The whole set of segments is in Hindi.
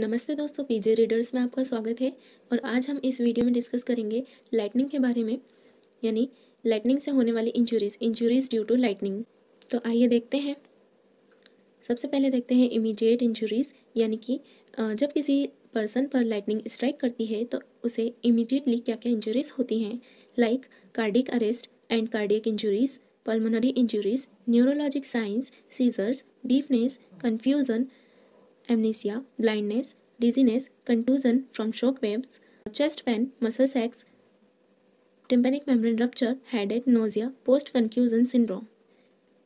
नमस्ते दोस्तों पीजे रीडर्स में आपका स्वागत है और आज हम इस वीडियो में डिस्कस करेंगे लाइटनिंग के बारे में, यानी लाइटनिंग से होने वाली injuries injuries due to lightning तो आइए देखते हैं। सबसे पहले देखते हैं इमीडिएट इंजरीज यानी कि जब किसी पर्सन पर लाइटनिंग स्ट्राइक करती है तो उसे इमीडिएटली क्या क्या इंजरीज होती हैं? Like cardiac arrest and cardiac injuries pulmonary injuries neurologic signs seizures deafness confusion amnesia, blindness, dizziness, contusion from shock waves, chest pain, muscle sacs, tympanic membrane rupture, headache, nausea, post-concussion syndrome.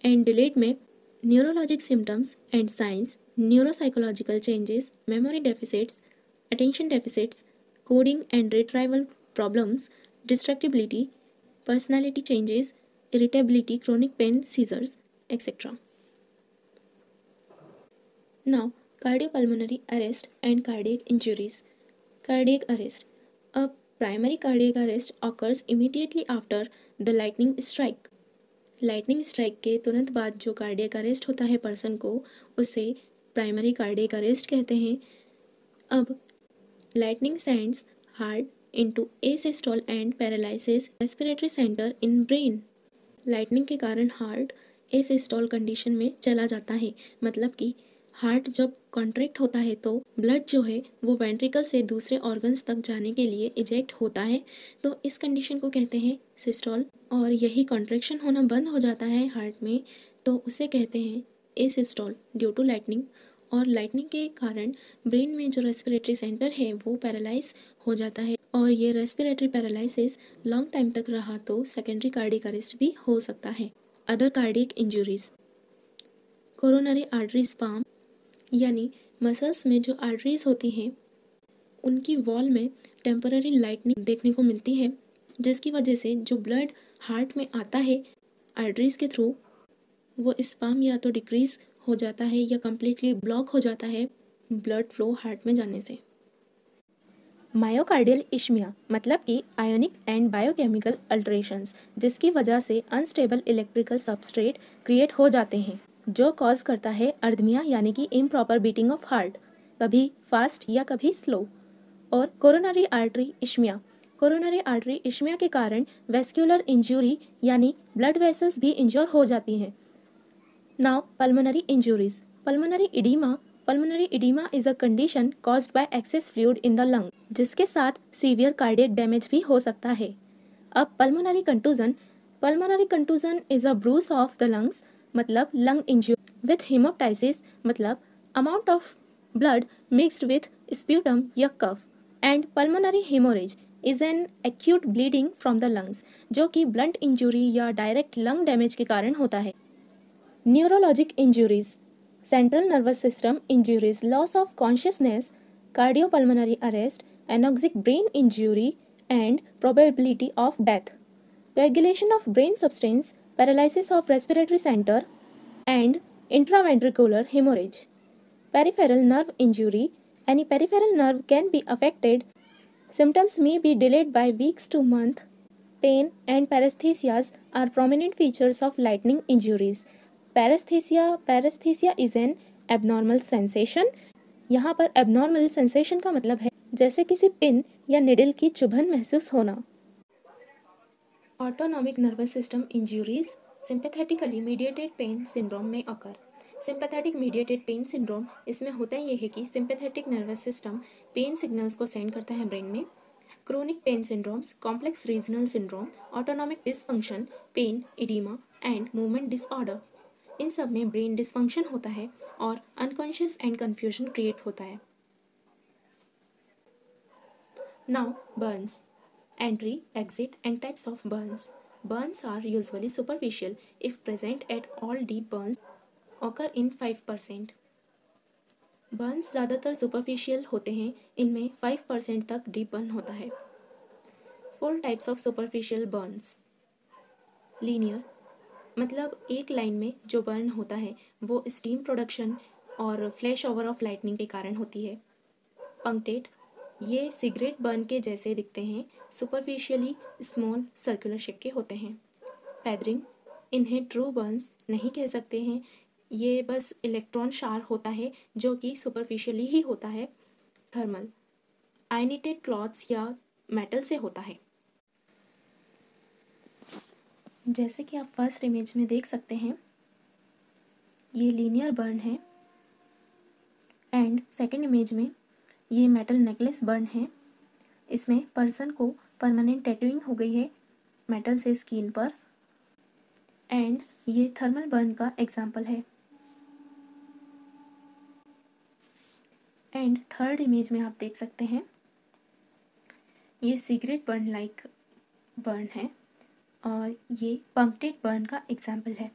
And delayed में neurologic symptoms and signs, neuropsychological changes, memory deficits, attention deficits, coding and retrieval problems, distractibility, personality changes, irritability, chronic pain, seizures, etc. Now, cardiopulmonary arrest and cardiac injuries. Cardiac arrest. A primary cardiac arrest occurs immediately after the lightning strike. Lightning strike के तुरंत बाद जो कार्डियक अरेस्ट होता है पर्सन को, उसे प्राइमरी कार्डियक अरेस्ट कहते हैं अब lightning sends heart into a systole and paralysis respiratory centre in brain lightning के कारण हार्ट ए सिस्टोल कंडीशन में चला जाता है मतलब कि हार्ट जब कॉन्ट्रैक्ट होता है तो ब्लड जो है वो वेंट्रिकल से दूसरे ऑर्गन्स तक जाने के लिए इजेक्ट होता है। तो इस कंडीशन को कहते हैं सिस्टॉल और यही कॉन्ट्रेक्शन होना बंद हो जाता है हार्ट में तो उसे कहते हैं a systole due to lightning. और लाइटनिंग के कारण ब्रेन में जो रेस्पिरेटरी सेंटर है वो पैरालाइज हो जाता है और ये रेस्पिरेटरी पैरालिसिस लॉन्ग टाइम तक रहा तो सेकेंडरी कार्डिक अरेस्ट भी हो सकता है। Other cardiac injuries, coronary artery spasm यानी मसल्स में जो आर्टरीज होती हैं, उनकी वॉल में टेम्पररी लाइटनिंग देखने को मिलती है, जिसकी वजह से जो ब्लड हार्ट में आता है आर्टरीज के थ्रू वो स्पाम या तो डिक्रीज हो जाता है या कम्प्लीटली ब्लॉक हो जाता है ब्लड फ्लो हार्ट में जाने से। मायोकार्डियल इश्मिया मतलब कि आयोनिक एंड बायोकेमिकल अल्ट्रेशंस जिसकी वजह से अनस्टेबल इलेक्ट्रिकल सबस्ट्रेट क्रिएट हो जाते हैं। जो कॉज करता है अर्धमिया यानी कि इम्प्रॉपर बीटिंग ऑफ़ हार्ट कभी फास्ट या कभी स्लो और coronary artery ischaemia coronary artery ischaemia के कारण वेस्क्यूलर इंजरी यानी ब्लड वेसल्स भी इंजोर हो जाती हैं। Now pulmonary injuries pulmonary oedema pulmonary oedema is a condition caused by excess fluid in the lung जिसके साथ सीवियर कार्डियक डैमेज भी हो सकता है। अब pulmonary contusion pulmonary contusion is a bruise of the lungs मतलब लंग इंजरी विथ हिमोप्टाइसिस मतलब amount of blood mixed with sputum या कफ and pulmonary haemorrhage is an acute bleeding from the lungs जो कि ब्लंट इंजरी या डायरेक्ट लंग डैमेज के कारण होता है। Neurologic injuries central nervous system injuries loss of consciousness cardiopulmonary arrest anoxic brain injury and probability of death regulation of brain substance paralysis of respiratory center, and intraventricular hemorrhage. Peripheral nerve injury Any peripheral nerve can be affected. Symptoms may be delayed by weeks to months. Pain and paresthesias are prominent features of lightning injuries. Paresthesia paresthesia is an abnormal sensation. यहाँ पर abnormal sensation का मतलब है जैसे किसी पिन या निडल की चुभन महसूस होना Autonomic nervous system injuries, sympathetically mediated pain syndrome में occur sympathetic mediated pain syndrome इसमें होता यह है कि sympathetic nervous system pain signals को सेंड करता है ब्रेन में. Chronic pain syndromes complex regional syndrome autonomic dysfunction pain oedema and movement disorder इन सब में ब्रेन डिसफंक्शन होता है और अनकॉन्शियस एंड कन्फ्यूज़न क्रिएट होता है. Now burns Entry, exit, and types of burns. Burns are usually superficial. If present at all, deep burns occur in 5%. Burns ज़्यादातर सुपरफिशियल होते हैं इनमें 5 परसेंट तक डीप बर्न होता है four types of superficial burns linear मतलब एक लाइन में जो बर्न होता है वो स्टीम प्रोडक्शन और फ्लैश ओवर ऑफ़ लाइटनिंग के कारण होती है पंक्टेड ये सिगरेट बर्न के जैसे दिखते हैं सुपरफिशियली स्मॉल सर्कुलर शेप के होते हैं। फैदरिंग इन्हें ट्रू बर्न्स नहीं कह सकते हैं। ये बस इलेक्ट्रॉन शार होता है, जो कि सुपरफिशियली ही होता है। थर्मल आयनेटेड क्लॉथ्स या मेटल से होता है। जैसे कि आप फ़र्स्ट इमेज में देख सकते हैं, ये लीनियर बर्न है। एंड सेकंड इमेज में ये मेटल नेकलेस बर्न है। इसमें पर्सन को परमानेंट टैटूइंग हो गई है मेटल से स्किन पर। एंड ये थर्मल बर्न का एग्ज़ाम्पल है। एंड थर्ड इमेज में आप देख सकते हैं। ये सिगरेट बर्न लाइक बर्न है। और ये पंक्टेड बर्न का एग्ज़ाम्पल है।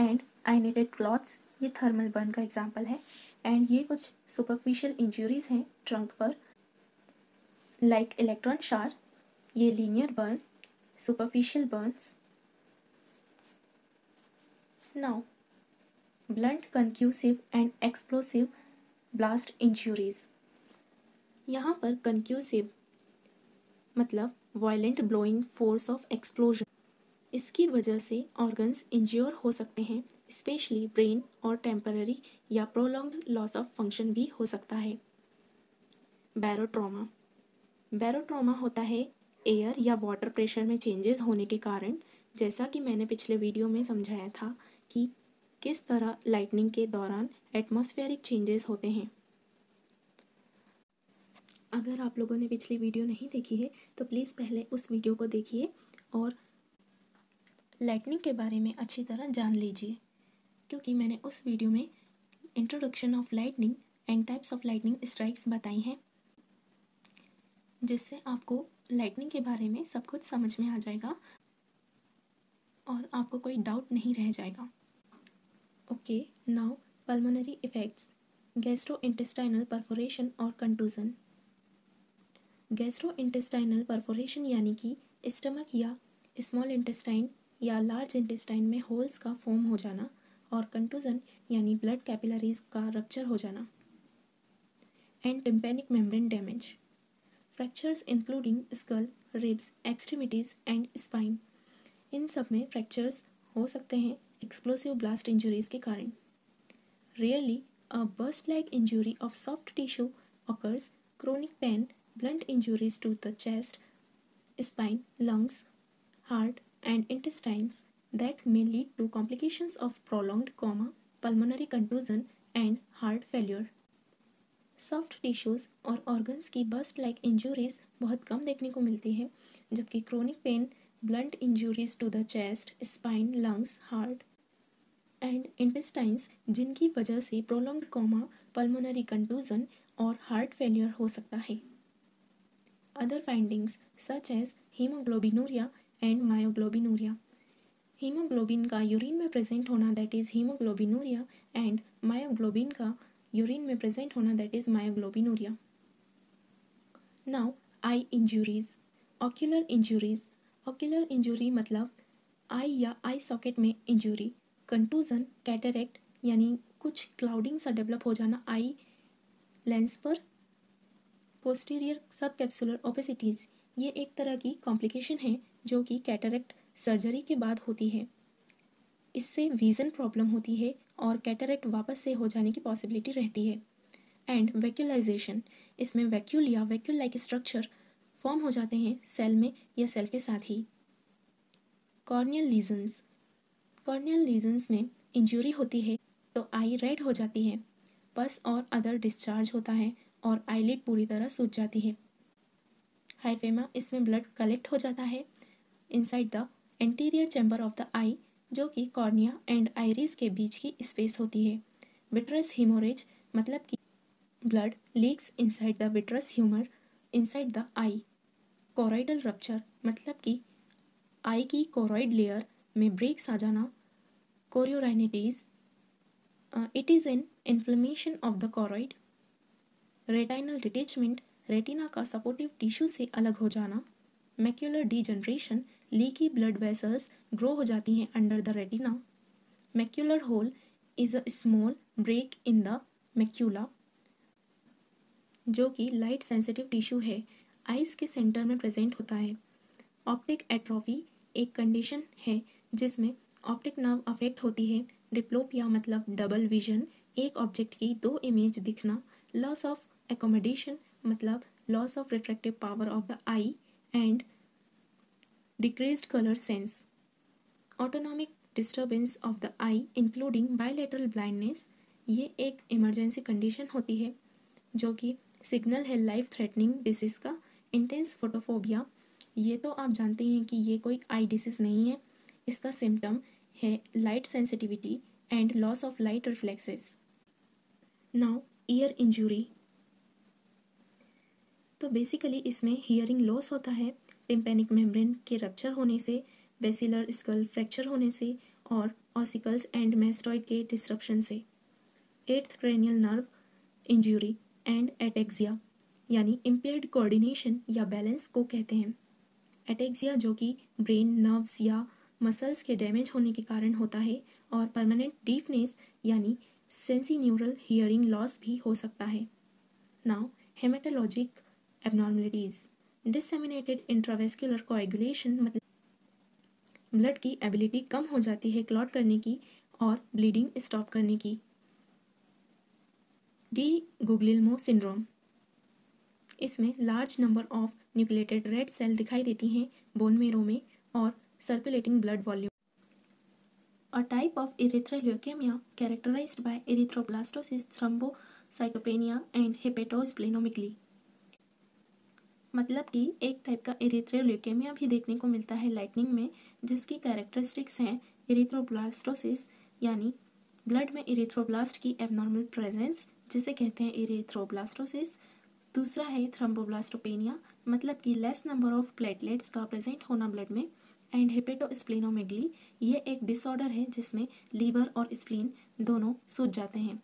एंड आइनेटेड क्लॉथ्स ये थर्मल बर्न का एग्ज़ाम्पल है एंड ये कुछ सुपरफिशियल इंजरीज हैं ट्रंक पर लाइक इलेक्ट्रॉन शार ये linear burn superficial burns now blunt concussive and explosive blast injuries यहाँ पर कंक्यूसिव मतलब violent blowing force of explosion इसकी वजह से ऑर्गन्स इंज्योर हो सकते हैं स्पेशली ब्रेन और टेम्पररी या प्रोलॉन्ग लॉस ऑफ़ फ़ंक्शन भी हो सकता है। बैरोट्रोमा बैरोट्रोमा होता है एयर या वाटर प्रेशर में चेंजेस होने के कारण, जैसा कि मैंने पिछले वीडियो में समझाया था कि किस तरह लाइटनिंग के दौरान एटमॉस्फेरिक चेंजेस होते हैं। अगर आप लोगों ने पिछली वीडियो नहीं देखी है तो प्लीज़ पहले उस वीडियो को देखिए और लाइटनिंग के बारे में अच्छी तरह जान लीजिए। क्योंकि मैंने उस वीडियो में introduction of lightning and types of lightning strikes बताई हैं, जिससे आपको लाइटनिंग के बारे में सब कुछ समझ में आ जाएगा और आपको कोई डाउट नहीं रह जाएगा। Okay now pulmonary effects gastro intestinal perforation और कंटूजन गैस्ट्रो इंटेस्टाइनल परफोरेशन यानी कि स्टमक या स्मॉल इंटेस्टाइन या लार्ज इंटेस्टाइन में होल्स का फॉर्म हो जाना। और कंटूजन यानी ब्लड कैपिलरीज का रक्चर हो जाना। And tympanic membrane damage fractures including skull ribs extremities and spine इन सब में फ्रैक्चर्स हो सकते हैं एक्सप्लोसिव ब्लास्ट इंजरीज के कारण। Rarely a burst like injury of soft tissue occurs chronic pain blunt injuries to the chest, spine, lungs, heart, and intestines. That may lead to complications of prolonged coma, pulmonary contusion, and heart failure. Soft tissues और ऑर्गन्स की बस्ट लाइक इंजरीज बहुत कम देखने को मिलती है जबकि chronic pain blunt injuries to the chest spine lungs heart and intestines जिनकी वजह से प्रोलॉन्ग्ड कोमा पल्मोनरी कंटूजन और हार्ट फेलियर हो सकता है other findings such as haemoglobinuria and myoglobinuria haemoglobin का यूरिन में प्रेजेंट होना that is haemoglobinuria and myoglobin का यूरिन में प्रेजेंट होना that is myoglobinuria. Now eye injuries ocular injuries ocular injury मतलब आई या आई सॉकेट में इंजुरी कंटूजन कैटरेक्ट यानी कुछ क्लाउडिंग सा डेवलप हो जाना आई लेंस पर पोस्टीरियर सब कैप्सुलर ओपेसिटीज़ ये एक तरह की कॉम्प्लिकेशन है, जो कि कैटरेक्ट सर्जरी के बाद होती है। इससे विज़न प्रॉब्लम होती है और कैटरेक्ट वापस से हो जाने की पॉसिबिलिटी रहती है। एंड वैक्यूलाइजेशन, इसमें वैक्यूल या वैक्यूल लाइक स्ट्रक्चर फॉर्म हो जाते हैं सेल में या सेल के साथ ही। कॉर्नियल लीजन्स कॉर्नियल लीजन्स में इंजरी होती है तो आई रेड हो जाती है, पस और अदर डिस्चार्ज होता है और आईलिड पूरी तरह सूज जाती है। हाइफेमा, इसमें ब्लड कलेक्ट हो जाता है। Inside the anterior chamber of the eye जो कि कॉर्निया एंड आइरिस के बीच की स्पेस होती है। विट्रस हिमोरेज मतलब कि blood leaks inside the vitreous humour inside the eye choroidal rupture मतलब कि आई की कोरोइड लेयर में ब्रेक्स आ जाना chorioretinitis it is an inflammation of the choroid retinal detachment retina का सपोर्टिव टिश्यू से अलग हो जाना। Macular degeneration leaky blood vessels grow हो जाती हैं under the retina macular hole is a small break in the macula जो कि लाइट सेंसिटिव टिश्यू है आइस के सेंटर में प्रेजेंट होता है. ऑप्टिक एट्रोफी एक कंडीशन है, जिसमें ऑप्टिक नर्व अफेक्ट होती है. डिप्लोपिया मतलब डबल विजन एक ऑब्जेक्ट की दो इमेज दिखना. लॉस ऑफ़ एकोमोडेशन मतलब loss of refractive power of the eye and decreased colour sense autonomic disturbance of the eye including bilateral blindness ये एक इमरजेंसी कंडीशन होती है, जो कि सिग्नल है लाइफ थ्रेटनिंग डिसीज़ का इंटेंस फोटोफोबिया ये तो आप जानते हैं कि ये कोई आई डिसीज़ नहीं है, इसका सिम्टम है light sensitivity and loss of light reflexes now ear injury तो बेसिकली इसमें हियरिंग लॉस होता है टिम्पेनिक मेम्ब्रेन के रप्चर होने से बेसिलर स्कल फ्रैक्चर होने से और ऑसिकल्स एंड मेस्टॉइड के डिस्ट्रप्शन से। Eighth cranial nerve injury and ataxia यानी इम्पेयर्ड कोऑर्डिनेशन या बैलेंस को कहते हैं। एटेक्सिया जो कि ब्रेन नर्व्स या मसल्स के डैमेज होने के कारण होता है और परमानेंट डीफनेस यानी सेंसी न्यूरल हियरिंग लॉस भी हो सकता है। Now haematologic abnormalities disseminated intravascular coagulation मतलब ब्लड की एबिलिटी कम हो जाती है क्लॉट करने की और ब्लीडिंग स्टॉप करने की। डी गुगलिल्मो सिंड्रोम इसमें large number of nucleated red cell दिखाई देती हैं बोन मेरो में और circulating blood volume A type of erythroleukemia characterized by erythroblastosis, thrombocytopenia and hepatosplenomegaly. मतलब कि एक टाइप का इरिथ्रोल्यूकेमिया भी देखने को मिलता है लाइटनिंग में, जिसकी कैरेक्टरिस्टिक्स हैं इरिथ्रोब्लास्टोसिस यानी ब्लड में इरिथ्रोब्लास्ट की एबनॉर्मल प्रेजेंस जिसे कहते हैं इरिथ्रोब्लास्टोसिस दूसरा है थ्रम्बोब्लास्टोपेनिया मतलब कि लेस नंबर ऑफ़ प्लेटलेट्स का प्रेजेंट होना ब्लड में। एंड हेपेटोस्प्लिनोमेगली ये एक डिसऑर्डर है जिसमें लीवर और स्प्लीन दोनों सूज जाते हैं।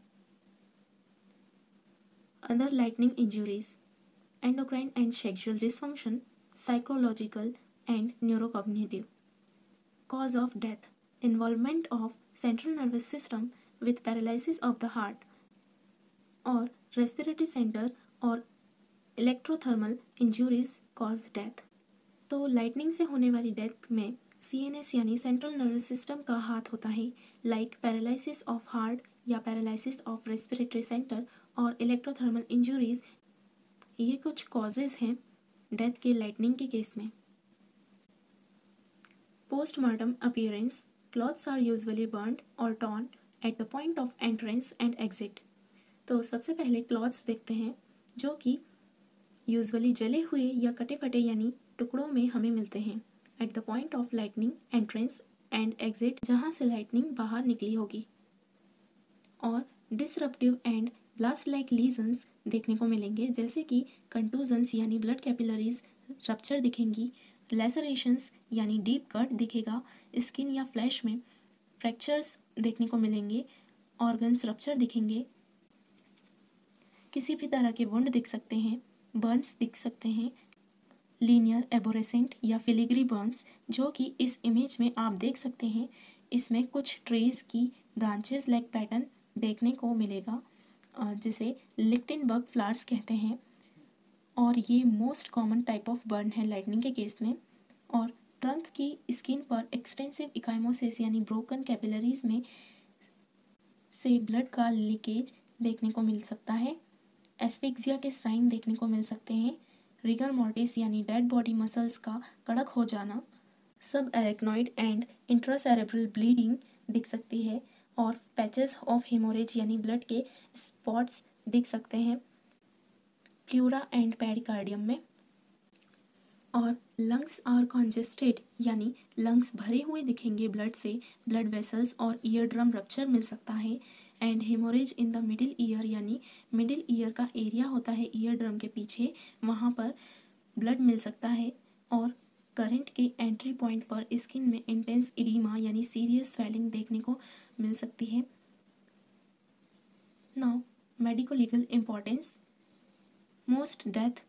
Other lightning injuries endocrine and sexual dysfunction psychological and neurocognitive cause of death involvement of central nervous system with paralysis of the heart और रेस्पिरेटरी सेंटर और इलेक्ट्रोथर्मल इंजरीज कॉज डेथ तो लाइटनिंग से होने वाली डेथ में सी एन एस यानी सेंट्रल नर्वस सिस्टम का हाथ होता है लाइक पैरालिसिस ऑफ़ हार्ट या पैरालिसिस ऑफ़ रेस्पिरेटरी सेंटर और इलेक्ट्रोथर्मल इंजरीज ये कुछ कॉजेज हैं डेथ के लाइटनिंग के केस में। Postmortem appearance clothes are usually burned और torn at the point of entrance and exit तो सबसे पहले क्लॉथ्स देखते हैं, जो कि यूजुअली जले हुए या कटे फटे यानी टुकड़ों में हमें मिलते हैं। At the point of lightning entrance and exit जहाँ से लाइटनिंग बाहर निकली होगी। और disruptive and blast like lesions देखने को मिलेंगे, जैसे कि कंटूजन्स यानी ब्लड कैपिलरीज रप्चर दिखेंगी लेसरेशंस यानी डीप कट दिखेगा स्किन या फ्लैश में फ्रैक्चर्स देखने को मिलेंगे ऑर्गन्स रप्चर दिखेंगे। किसी भी तरह के वुंड दिख सकते हैं बर्न्स दिख सकते हैं लीनियर एबोरेसेंट या फिलिग्री बर्न्स जो कि इस इमेज में आप देख सकते हैं, इसमें कुछ ट्रीज की ब्रांचेस लाइक पैटर्न देखने को मिलेगा। जिसे लिक्टिन बर्ग फ्लावर्स कहते हैं। और ये most common type of burn है लाइटनिंग के केस में। और ट्रंक की स्किन पर एक्सटेंसिव इकाइमोसिस यानी ब्रोकन कैपिलरीज में से ब्लड का लीकेज देखने को मिल सकता है। एस्फिक्सिया के साइन देखने को मिल सकते हैं। रिगर मॉर्टिस यानी डेड बॉडी मसल्स का कड़क हो जाना। सब एरेक्नॉइड एंड इंट्रासेरेब्रल ब्लीडिंग दिख सकती है। और पैचेस ऑफ़ हेमोरेज यानी ब्लड के स्पॉट्स दिख सकते हैं। प्लूरा एंड पेडिकार्डियम में। और लंग्स आर कॉन्जेस्टेड यानी लंग्स भरे हुए दिखेंगे ब्लड से। ब्लड वेसल्स और ईयर ड्रम रप्चर मिल सकता है। And haemorrhage in the middle ear यानी मिडिल ईयर का एरिया होता है ईयर ड्रम के पीछे। वहाँ पर ब्लड मिल सकता है। और करंट के एंट्री पॉइंट पर स्किन में इंटेंस इडीमा यानी सीरियस स्वेलिंग देखने को मिल सकती है। Now medico legal importance most death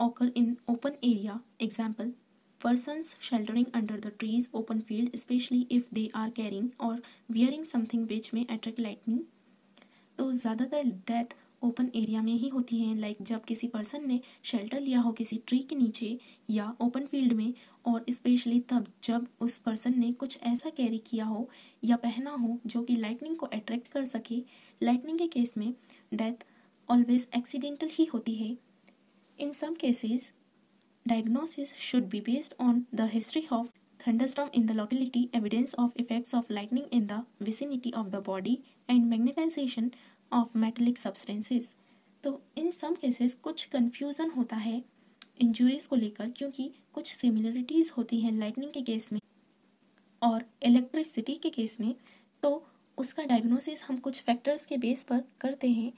occur in open area example persons sheltering under the trees open field specially if they are carrying or wearing something which may attract lightning तो ज़्यादातर डेथ ओपन एरिया में ही होती हैं लाइक जब किसी पर्सन ने शेल्टर लिया हो किसी ट्री के नीचे या ओपन फ़ील्ड में और स्पेशली तब जब उस पर्सन ने कुछ ऐसा कैरी किया हो या पहना हो जो कि लाइटनिंग को अट्रैक्ट कर सके लाइटनिंग के केस में डेथ ऑलवेज एक्सीडेंटल ही होती है। In some cases diagnosis should be based on the history of thunderstorm in the locality, evidence of effects of lightning in the vicinity of the body and magnetization of metallic substances तो इन सम केसेस कुछ कन्फ्यूज़न होता है इंजुरीज को लेकर क्योंकि कुछ सिमिलरिटीज़ होती हैं लाइटनिंग के केस में और इलेक्ट्रिसिटी के केस में। तो उसका डायग्नोसिस हम कुछ फैक्टर्स के बेस पर करते हैं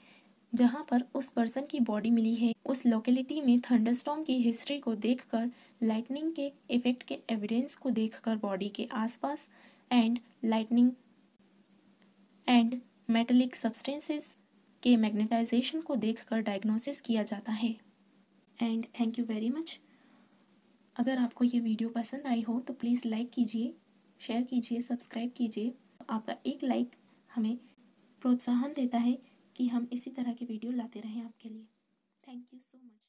जहाँ पर उस पर्सन की बॉडी मिली है। उस लोकेलिटी में थंडरस्टॉर्म की हिस्ट्री को देखकर लाइटनिंग के इफ़ेक्ट के एविडेंस को देखकर बॉडी के आसपास and lightning and metallic substances के मैग्नेटाइजेशन को देखकर डायग्नोसिस किया जाता है। And thank you very much अगर आपको ये वीडियो पसंद आई हो तो प्लीज़ लाइक कीजिए शेयर कीजिए सब्सक्राइब कीजिए। आपका एक लाइक हमें प्रोत्साहन देता है कि हम इसी तरह के वीडियो लाते रहें आपके लिए। Thank you so much